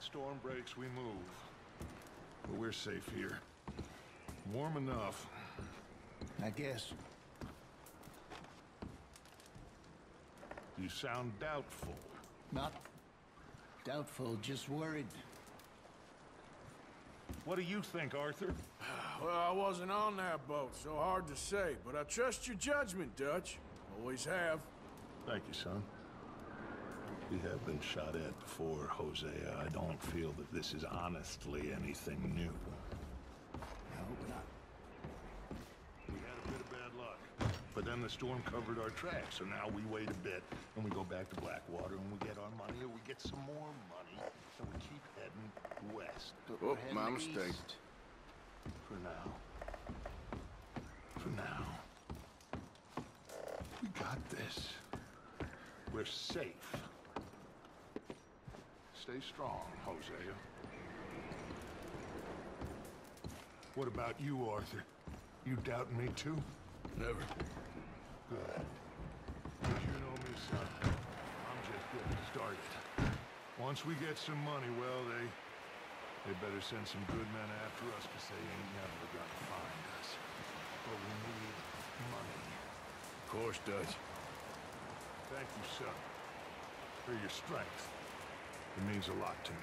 the storm breaks, we move. But we're safe here. Warm enough. I guess. You sound doubtful. Not doubtful, just worried. What do you think, Arthur? Well, I wasn't on that boat, so hard to say, but I trust your judgment, Dutch. Always have. Thank you, son. We have been shot at before, Hosea. I don't feel that this is honestly anything new. I hope not. We had a bit of bad luck. But then the storm covered our tracks, so now we wait a bit, and we go back to Blackwater, and we get our money, or we get some more money, and we keep heading west. Oh, my mistake. For now. For now. We got this. We're safe. Stay strong, Hosea. What about you, Arthur? You doubting me too? Never. Good. As you know me, son, I'm just getting started. Once we get some money, well, they... They better send some good men after us, because they ain't never gonna find us. But we need money. Of course, Dutch. Thank you, son, for your strength. It means a lot to me.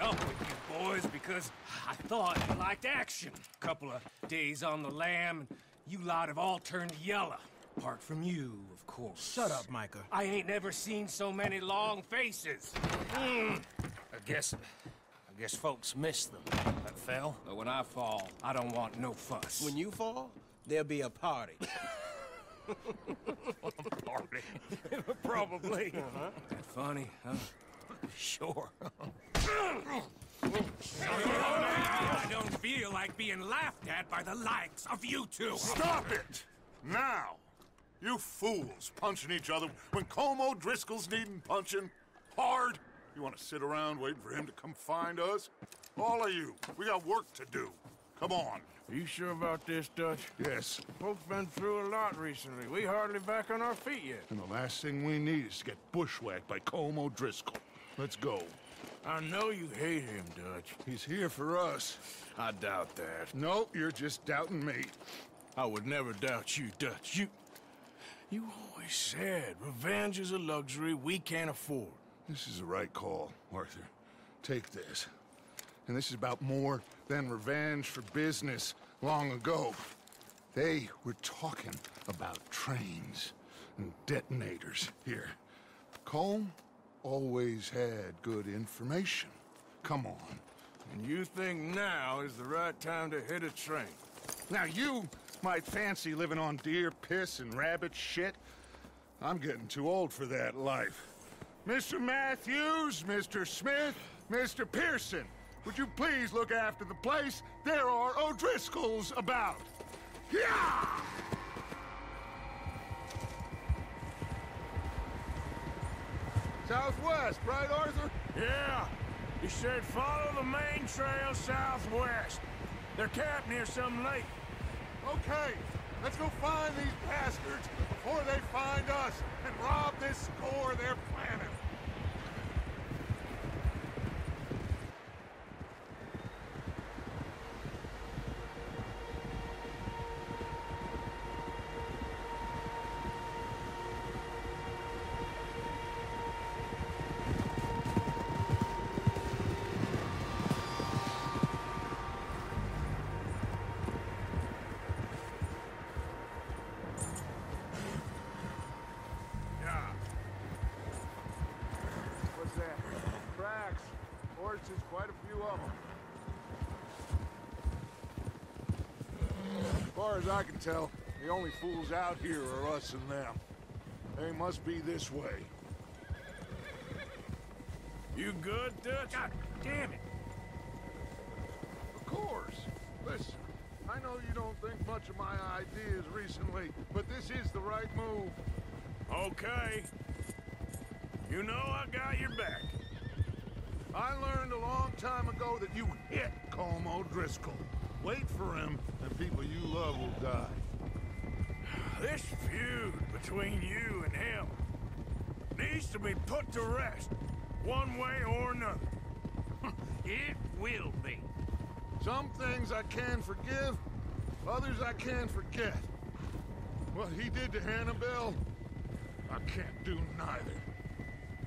Up with you boys because I thought you liked action. Couple of days on the lam, and you lot have all turned yellow. Apart from you, of course. Shut up, Micah. I ain't never seen so many long faces. Hmm. I guess... I guess folks miss them. That fell. But when I fall, I don't want no fuss. When you fall, there'll be a party. a party. Probably. Uh-huh. That funny, huh? Sure. I don't feel like being laughed at by the likes of you two. Stop it! Now! You fools punching each other when Colm O'Driscoll's needing punching. Hard! You want to sit around waiting for him to come find us? All of you, we got work to do. Come on. Are you sure about this, Dutch? Yes, Folks been through a lot recently. We hardly back on our feet yet. and the last thing we need is to get bushwhacked by Colm O'Driscoll. Let's go. I know you hate him, Dutch. He's here for us. I doubt that. No, you're just doubting me. I would never doubt you, Dutch. You... You always said revenge is a luxury we can't afford. This is the right call, Arthur. Take this. And this is about more than revenge for business long ago. They were talking about trains and detonators here. Colm always had good information. Come on. And you think now is the right time to hit a train. Now you might fancy living on deer piss and rabbit shit. I'm getting too old for that life. Mr. Matthews, Mr. Smith, Mr. Pearson, would you please look after the place? There are O'Driscolls about. Yeah! Southwest, right, Arthur? Yeah. He said follow the main trail southwest. They're camped near some lake. Okay, let's go find these bastards before they find us and rob this score they're planning. Yeah. What's that? Tracks. Horses, quite a few of them. As far as I can tell, the only fools out here are us and them. They must be this way. You good, Dutch? God damn it. Of course. Listen, I know you don't think much of my ideas recently, but this is the right move. Okay. You know I got your back. I learned a long time ago that you hit Colm O'Driscoll. Wait for him, and people you love will die. This feud between you and him needs to be put to rest, one way or another. It will be. Some things I can forgive, others I can't forget. What he did to Annabelle, I can't do neither.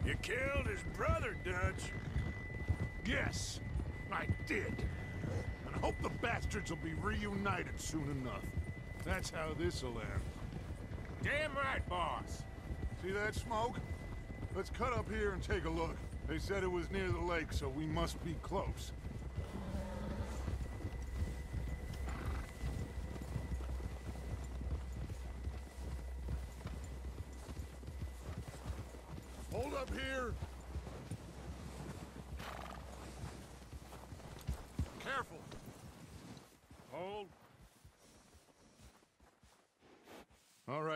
You killed his brother, Dutch. Yes, I did. And I hope the bastards will be reunited soon enough. That's how this'll end. Damn right, boss. See that smoke? Let's cut up here and take a look. They said it was near the lake, so we must be close. Hold up here! Careful! Hold. All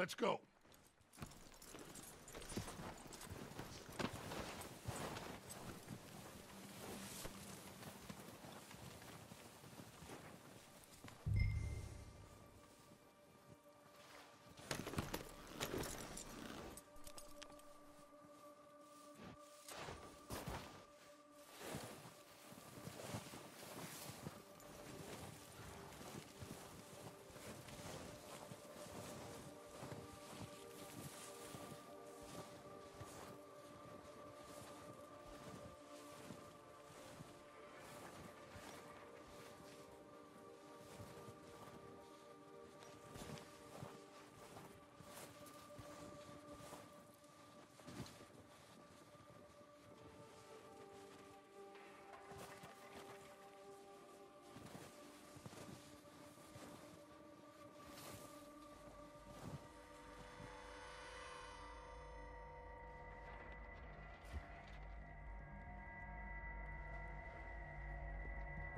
Let's go.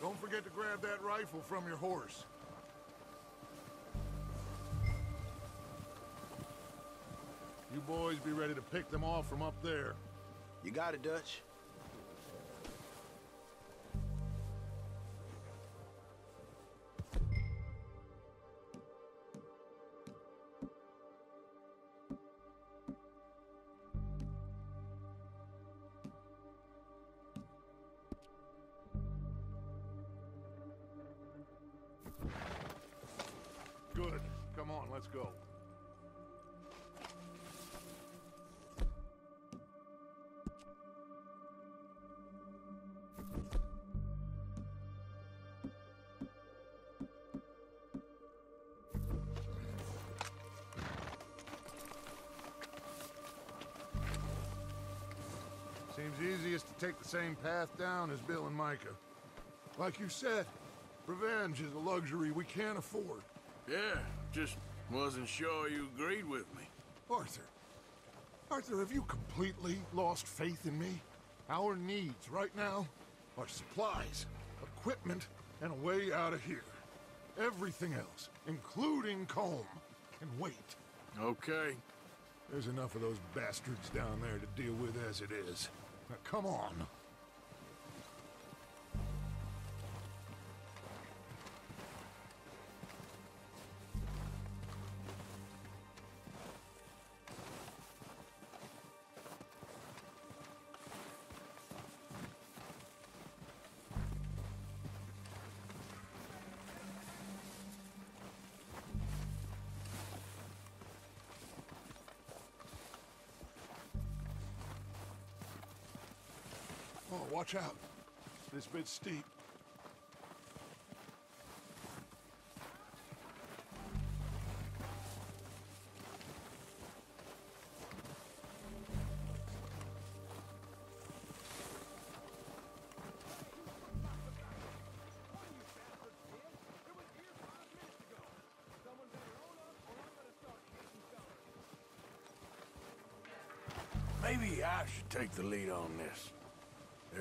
Don't forget to grab that rifle from your horse. You boys be ready to pick them off from up there. You got it, Dutch. Let's go. Seems easiest to take the same path down as Bill and Micah. Like you said, revenge is a luxury we can't afford. Yeah, just wasn't sure you agreed with me. Arthur, Arthur, have you completely lost faith in me? Our needs right now are supplies, equipment, and a way out of here. Everything else, including Colm, can wait. Okay. There's enough of those bastards down there to deal with as it is. Now, come on. Watch out. This bit's steep. Maybe I should take the lead on this.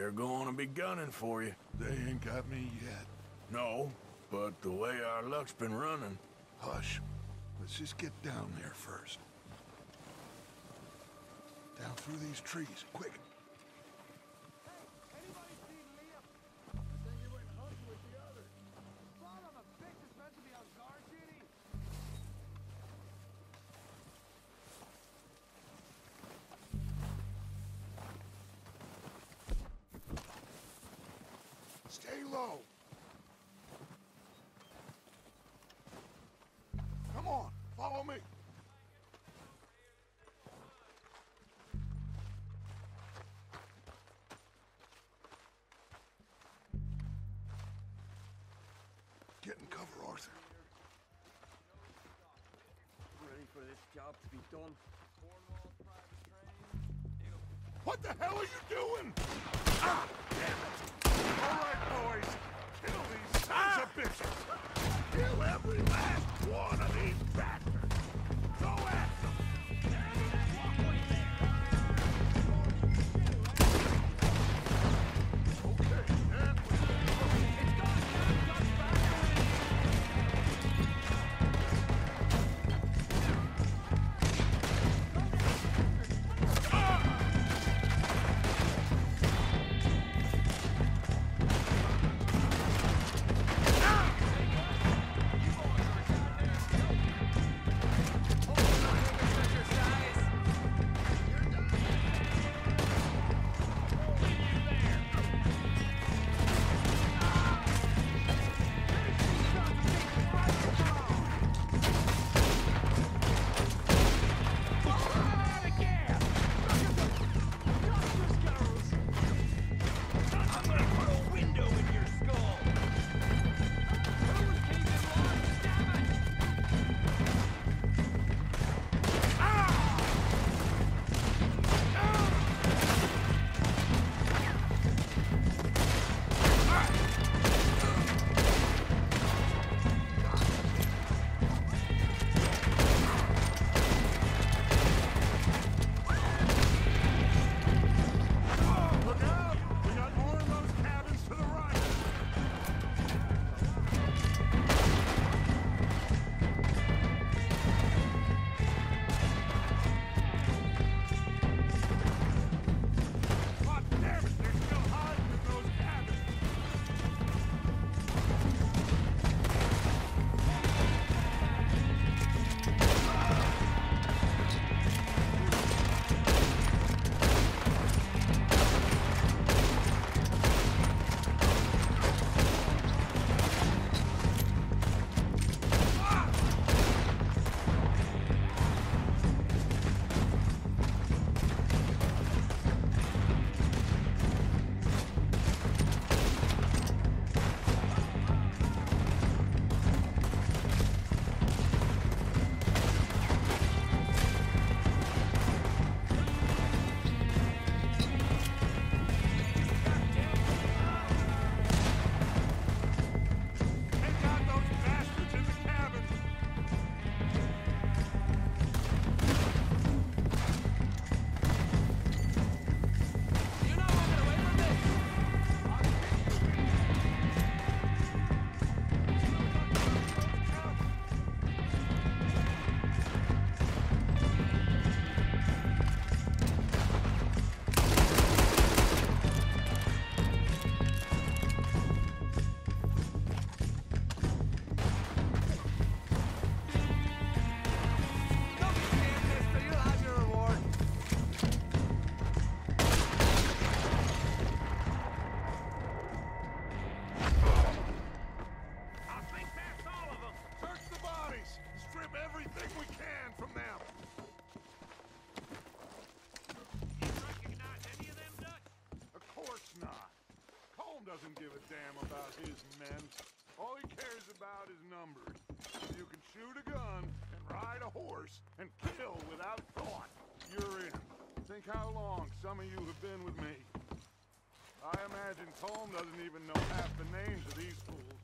They're going to be gunning for you. They ain't got me yet. No, but the way our luck's been running, Hush. Let's just get down there first. Down through these trees, quick. What the hell are you doing? Ah, how long some of you have been with me. I imagine Colm doesn't even know half the names of these fools.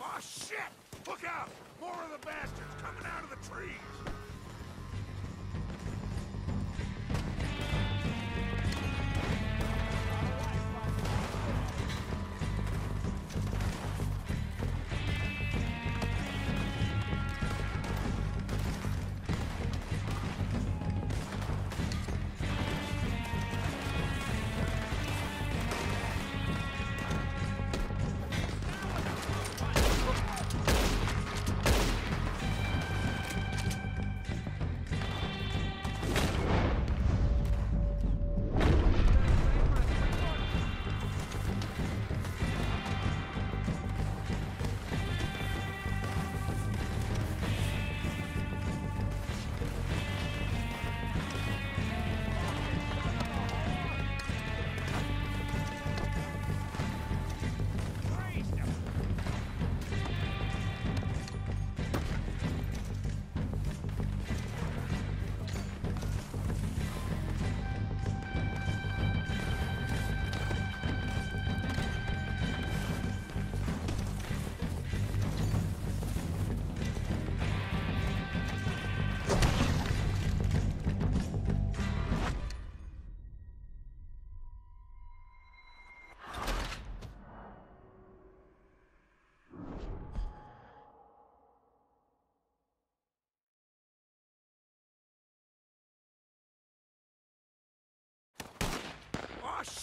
Oh, shit! Look out! More of the bastards coming out of the trees!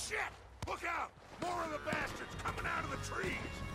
Shit! Look out! More of the bastards coming out of the trees!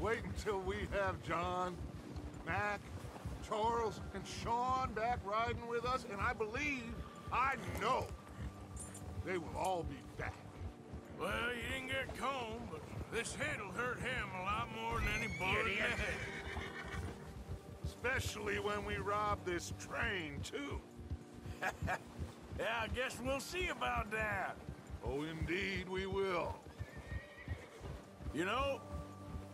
Wait until we have John, Mac, Charles, and Sean back riding with us, and I believe, I know, they will all be back. Well, you didn't get Colm, but this hit'll hurt him a lot more than any bullet in the head. Especially when we rob this train, too. Yeah, I guess we'll see about that. Oh, indeed we will. You know,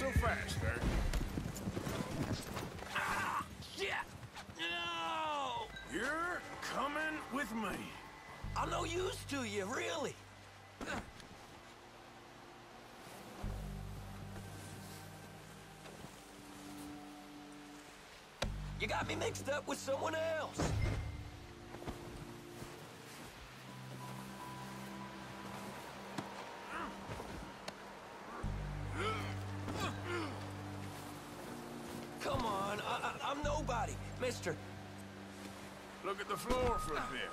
So fast, Eric. Shit! No! You're coming with me. I'm no use to you, really. You got me mixed up with someone else. Look at the floor for a bit.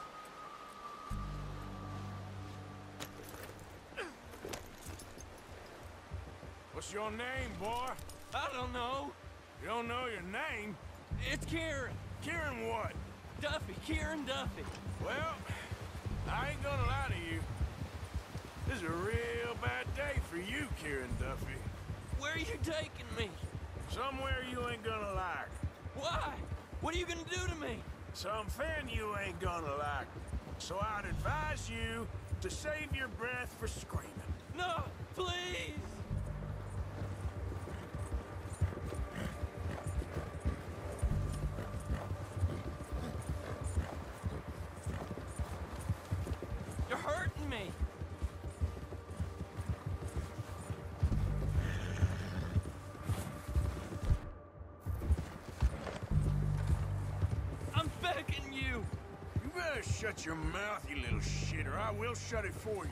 What's your name, boy? I don't know. You don't know your name? It's Kieran. Kieran what? Duffy, Kieran Duffy. Well, I ain't gonna lie to you. This is a real bad day for you, Kieran Duffy. Where are you taking me? Somewhere you ain't gonna like. Why? What are you gonna do to me? Something you ain't gonna like. So I'd advise you to save your breath for screaming. No, please. Shut your mouth, you little shit, or I will shut it for you.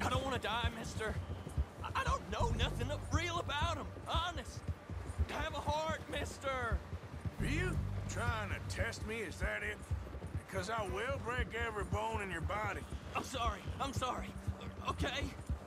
I don't want to die, mister. I- I don't know nothing real about him, honest. I have a heart, mister. Are you trying to test me? Is that it? because I will break every bone in your body. I'm sorry. I'm sorry. Okay?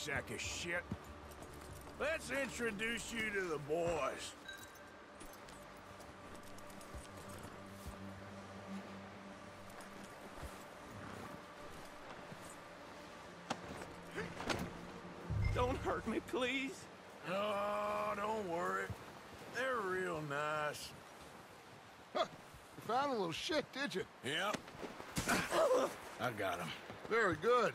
Sack of shit. Let's introduce you to the boys. Don't hurt me, please. Oh, don't worry. They're real nice. Huh. You found a little shit, did you? Yep. I got him. Very good.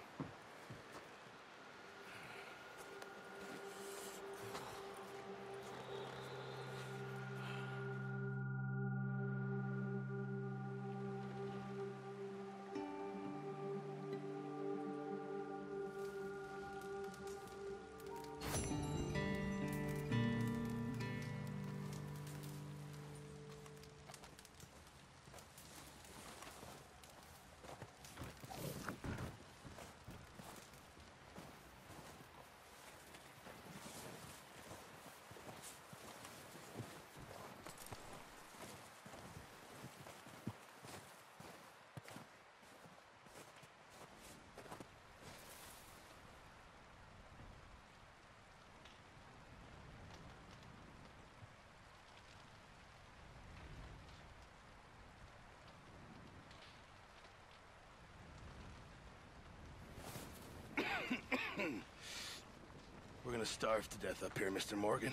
Gonna starve to death up here, Mr. Morgan.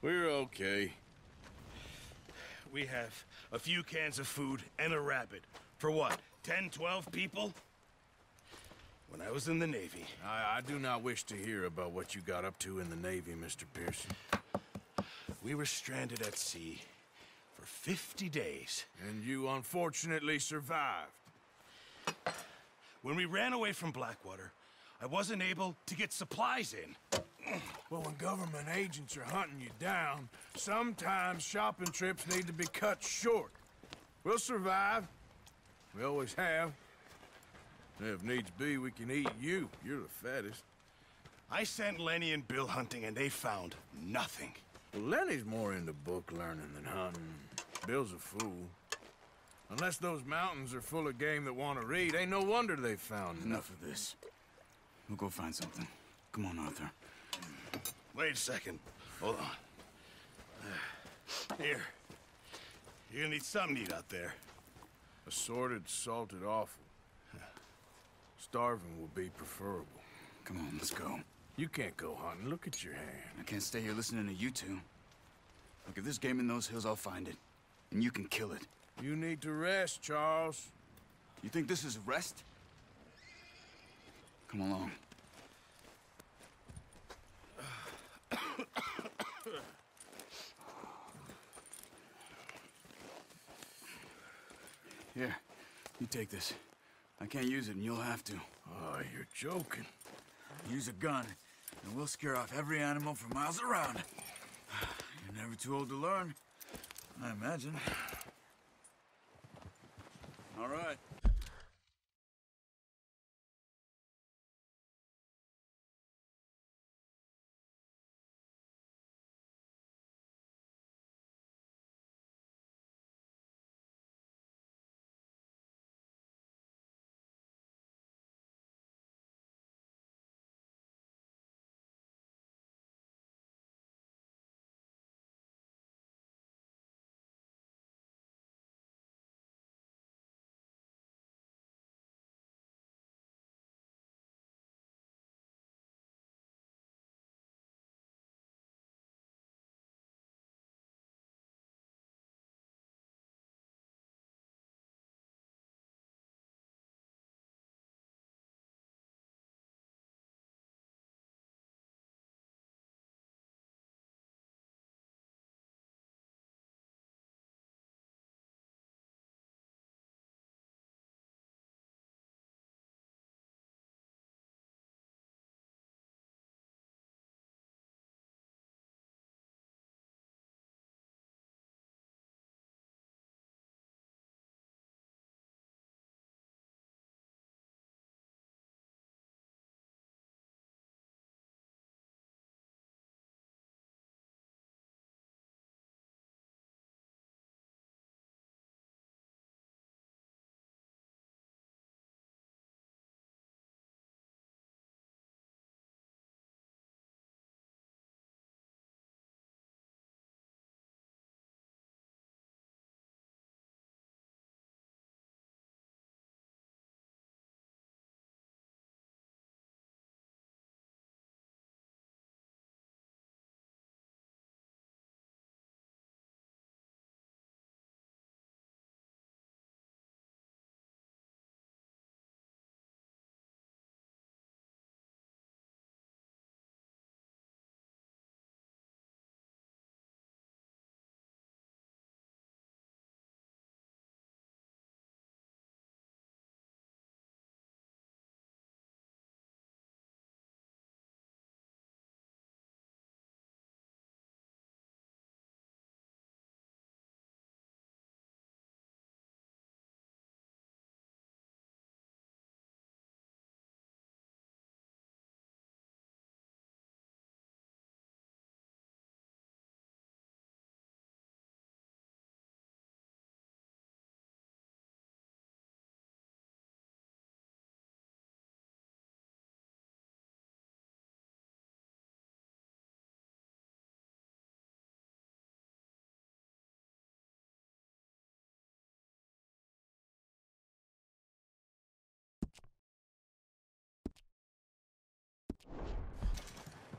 We're okay. We have a few cans of food and a rabbit. For what, 10, 12 people? When I was in the Navy, I, I do not wish to hear about what you got up to in the Navy, Mr. Pearson. we were stranded at sea for 50 days. And you unfortunately survived. When we ran away from Blackwater, I wasn't able to get supplies in. Well, when government agents are hunting you down, sometimes shopping trips need to be cut short. We'll survive. We always have. And if needs be, we can eat you. You're the fattest. I sent Lenny and Bill hunting, and they found nothing. Well, Lenny's more into book learning than hunting. Bill's a fool. Unless those mountains are full of game that want to read, ain't no wonder they found Enough of this. We'll go find something. Come on, Arthur. Wait a second. Hold on. Here. You're gonna need something to eat out there. Assorted, salted offal. Starving will be preferable. Come on, let's go. You can't go hunting. Look at your hand. I can't stay here listening to you two. Look, if there's game in those hills, I'll find it. And you can kill it. You need to rest, Charles. You think this is rest? Come along. Here, you take this. I can't use it, and you'll have to. Oh, you're joking. use a gun, and we'll scare off every animal for miles around. You're never too old to learn, I imagine. All right.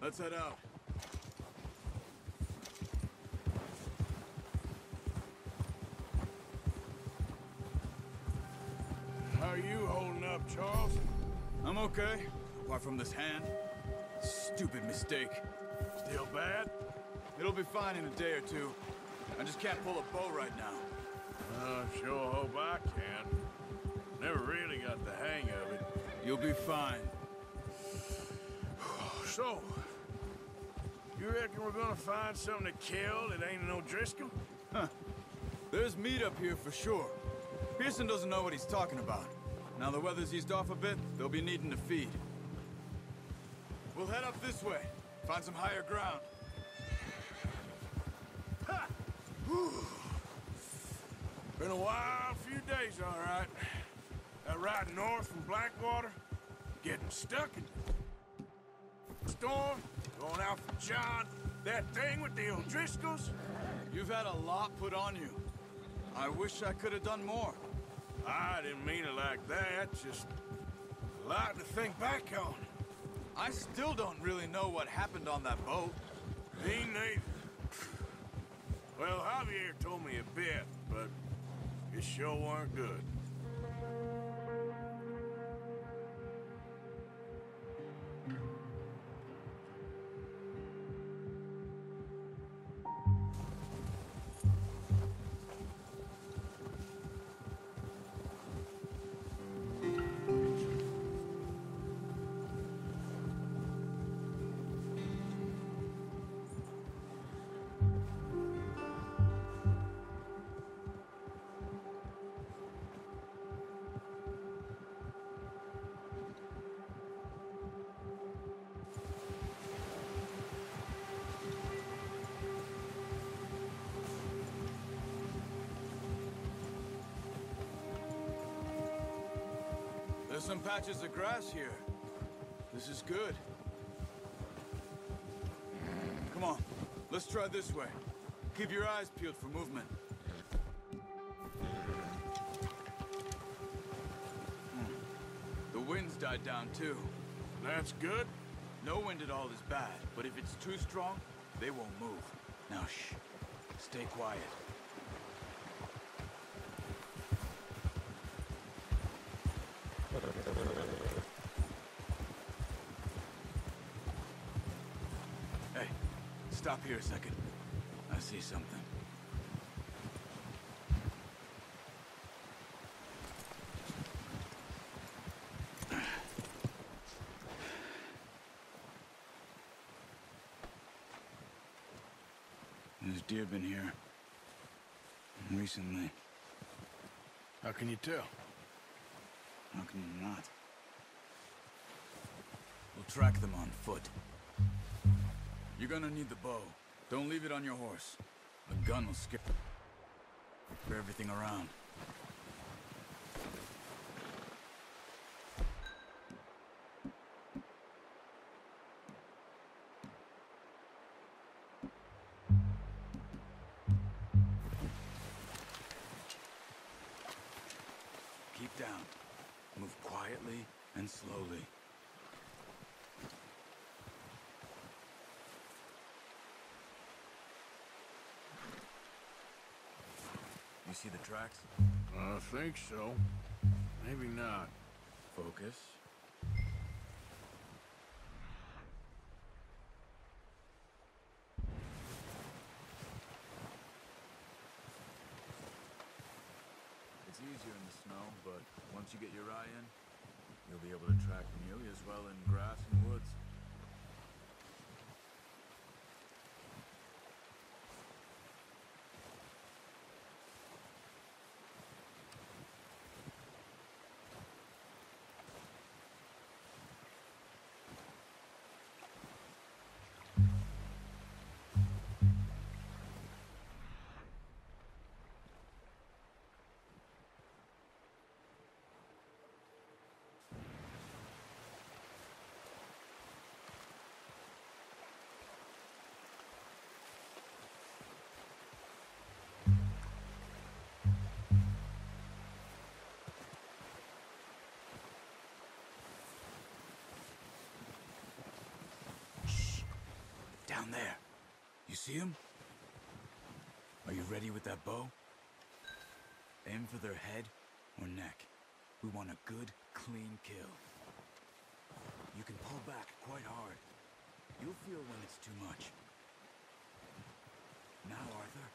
Let's head out. How are you holding up, Charles? I'm okay, apart from this hand. Stupid mistake. Still bad? It'll be fine in a day or two. I just can't pull a bow right now. I sure hope I can. Never really got the hang of it. You'll be fine. So, you reckon we're gonna find something to kill that ain't no Driscoll? Huh. There's meat up here for sure. Pearson doesn't know what he's talking about. Now the weather's eased off a bit, they'll be needing to feed. We'll head up this way, find some higher ground. Ha! Been a wild few days, all right. That ride north from Blackwater, getting stuck in storm, going out for John, that thing with the O'Driscolls. You've had a lot put on you. I wish I could have done more. I didn't mean it like that, just a lot to think back on. I still don't really know what happened on that boat. Me neither. Well, Javier told me a bit, but it sure weren't good. Some patches of grass here. This is good. Come on, let's try this way. Keep your eyes peeled for movement. Hmm. The wind's died down too. That's good. No wind at all is bad, but if it's too strong, they won't move. Now shh. Stay quiet. Hey, stop here a second. I see something. There's deer been here. Recently. How can you tell? How can you not? We'll track them on foot. You're gonna need the bow. Don't leave it on your horse. A gun will for everything around. See the tracks? I think so. Maybe not. Focus. Down there. You see him? Are you ready with that bow? Aim for their head or neck. We want a good, clean kill. You can pull back quite hard. You'll feel when it's too much. Now, Arthur.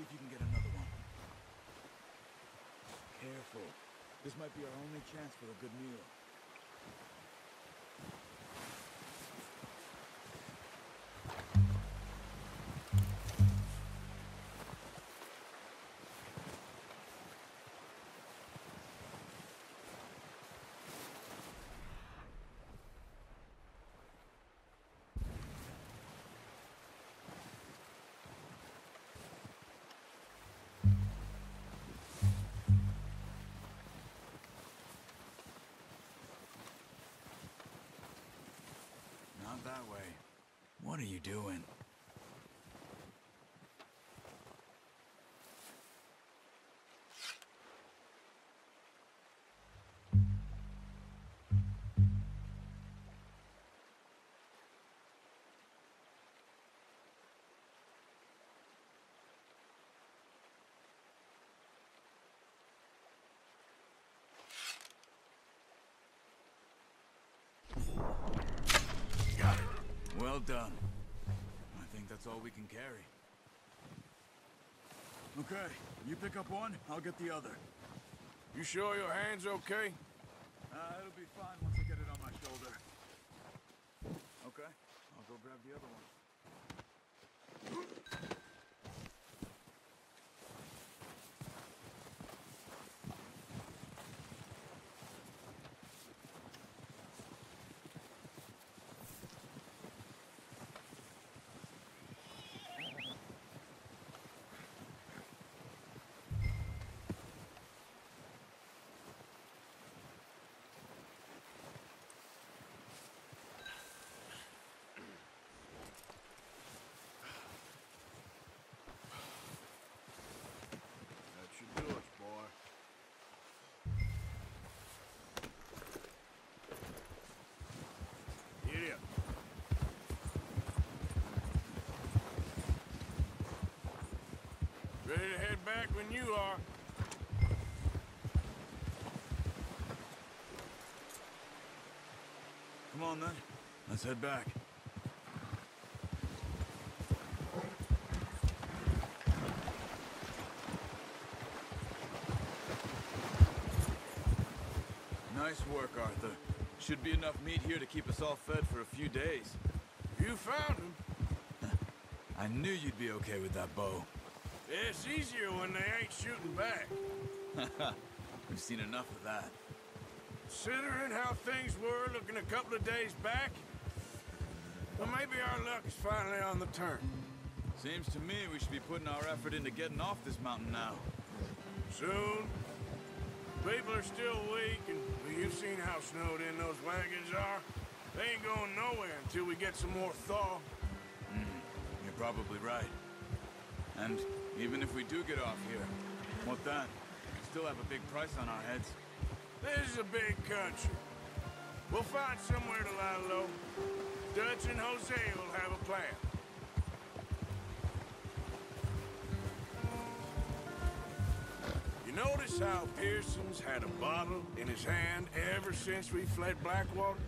See if you can get another one. Careful. This might be our only chance for a good meal. That way. What are you doing? Well done. I think that's all we can carry. Okay, you pick up one, I'll get the other. You sure your hand's okay? Uh, it'll be fine once I get it on my shoulder. Okay, I'll go grab the other one. That should do us, boy. Giddy up. Ready to head back when you are. Come on then, let's head back. Nice work, Arthur. Should be enough meat here to keep us all fed for a few days. You found him. I knew you'd be okay with that bow. It's easier when they ain't shooting back. We've seen enough of that. Considering how things were looking a couple of days back, well, maybe our luck is finally on the turn. Seems to me we should be putting our effort into getting off this mountain now. Soon. People are still weak, and well, you've seen how snowed in those wagons are. They ain't going nowhere until we get some more thaw. Hmm, you're probably right. And even if we do get off here, what then? We still have a big price on our heads. This is a big country. We'll find somewhere to lie low. Dutch and Hosea will have a plan. You notice how Pearson's had a bottle in his hand ever since we fled Blackwater?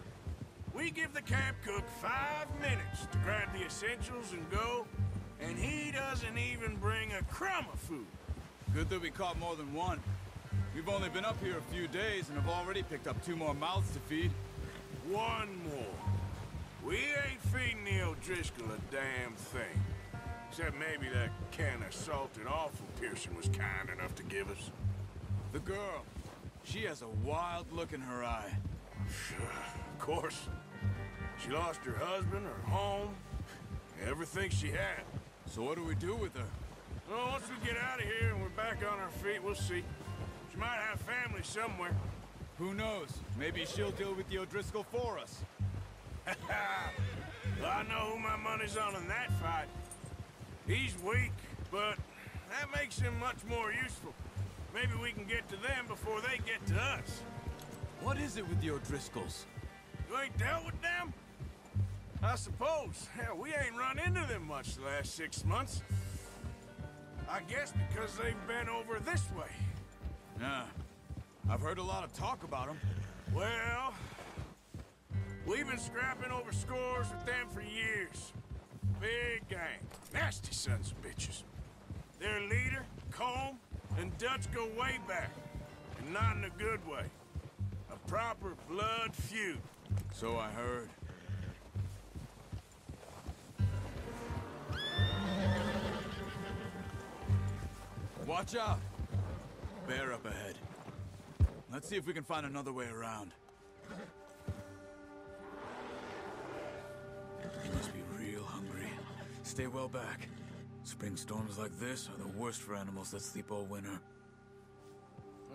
We give the camp cook five minutes to grab the essentials and go, and he doesn't even bring a crumb of food. Good that we caught more than one. We've only been up here a few days and have already picked up two more mouths to feed. One more. We ain't feeding the O'Driscoll a damn thing. Except maybe that can of salted offal Pearson was kind enough to give us. The girl, she has a wild look in her eye. Of course. She lost her husband, her home, everything she had. So what do we do with her? Well, once we get out of here and we're back on our feet, we'll see. She might have family somewhere. Who knows? Maybe she'll deal with the O'Driscoll for us. well, I know who my money's on in that fight. He's weak, but that makes him much more useful. Maybe we can get to them before they get to us. What is it with the O'Driscolls? You ain't dealt with them? I suppose. Hell, we ain't run into them much the last six months. I guess because they've been over this way. Yeah. I've heard a lot of talk about them. Well, we've been scrapping over scores with them for years. Big gang. Nasty sons of bitches. Their leader, Colm, and Dutch go way back. and not in a good way. A proper blood feud. So I heard. Watch out! Bear up ahead. Let's see if we can find another way around. You must be real hungry. Stay well back. Spring storms like this are the worst for animals that sleep all winter.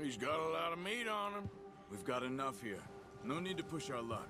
He's got a lot of meat on him. We've got enough here. No need to push our luck.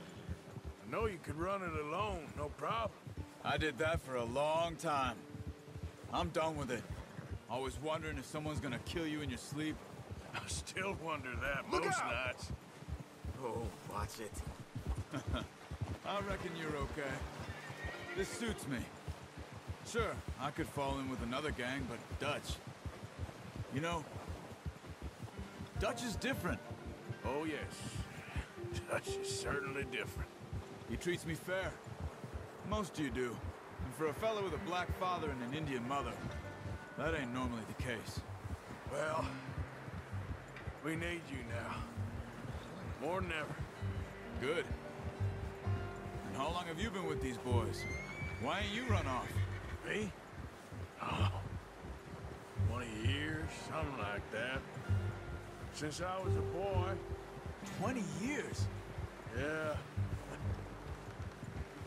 I know you could run it alone, no problem. I did that for a long time. I'm done with it. Always wondering if someone's gonna kill you in your sleep. I still wonder that Look most out! nights. Oh, watch it. I reckon you're okay. This suits me. Sure, I could fall in with another gang, but Dutch. You know, Dutch is different. Oh, yes. Dutch is certainly different. He treats me fair. Most of you do. And for a fellow with a black father and an Indian mother, that ain't normally the case. Well, we need you now. More than ever. Good. And how long have you been with these boys? Why ain't you run off? Me? Oh, 20 years, something like that. Since I was a boy. 20 years? Yeah.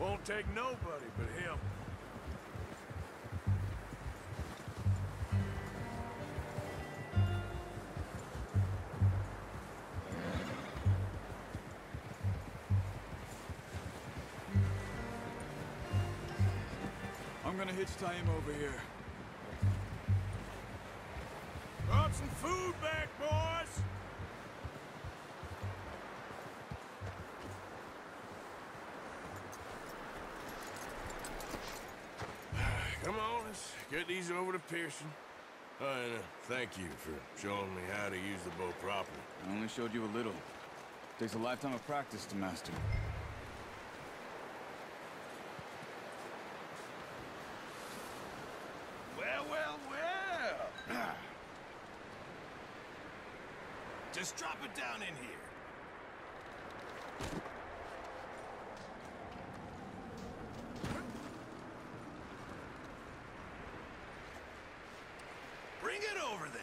Won't take nobody but him. I'm gonna hitch tie over here. Come get these over to Pearson. Uh, and uh, thank you for showing me how to use the bow properly. I only showed you a little. Takes a lifetime of practice to master. Well, well, well. Just drop it down in here. Bring it over then.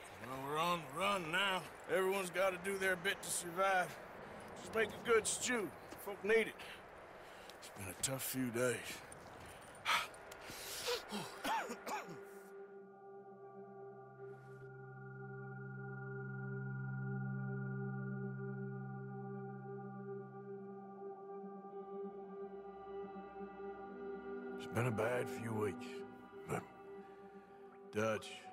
Well, we're on the run now. Everyone's got to do their bit to survive. Just make a good stew. Folk need it. It's been a tough few days. It's been a bad few weeks, but Dutch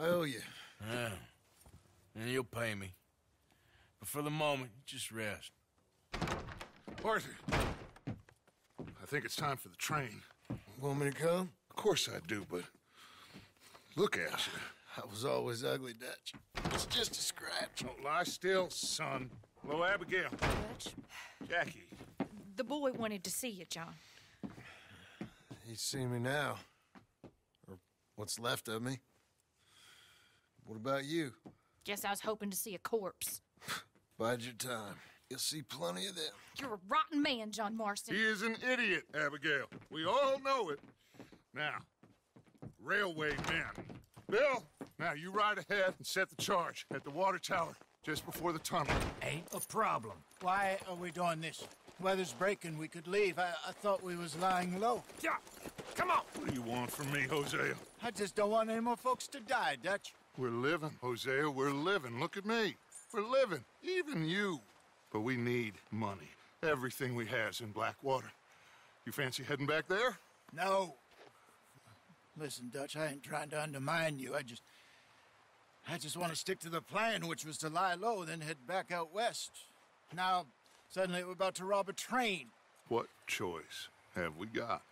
I owe you. Yeah. And you'll pay me. But for the moment, just rest. Arthur, I think it's time for the train. Want me to come? Of course I do, but look at you. I was always ugly, Dutch. It's just a scratch. Don't lie still, son. Hello, Abigail. Dutch, Jackie. the boy wanted to see you, John. He's seen me now. Or what's left of me. What about you? Guess I was hoping to see a corpse. Bide your time. You'll see plenty of them. You're a rotten man, John Marston. He is an idiot, Abigail. We all know it. Now, railway men. Bill, now you ride ahead and set the charge at the water tower just before the tunnel. Ain't a problem. Why are we doing this? Weather's breaking. We could leave. I, I thought we was lying low. Yeah, come on. What do you want from me, Hosea? I just don't want any more folks to die, Dutch. We're living, Hosea. We're living. Look at me. We're living. Even you. But we need money. Everything we has in Blackwater. You fancy heading back there? No. Listen, Dutch, I ain't trying to undermine you. I just. I just want to stick to the plan, which was to lie low, then head back out west. Now, suddenly we're about to rob a train. What choice have we got?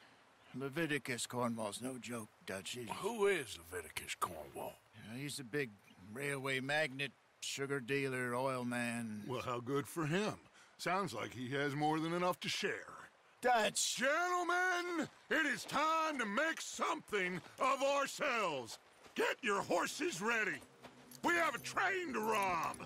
Leviticus Cornwall's no joke, Dutch. He's, Who is Leviticus Cornwall? He's a big railway magnate, sugar dealer, oil man. Well, how good for him. Sounds like he has more than enough to share. Dutch! Gentlemen, it is time to make something of ourselves. Get your horses ready. We have a train to rob.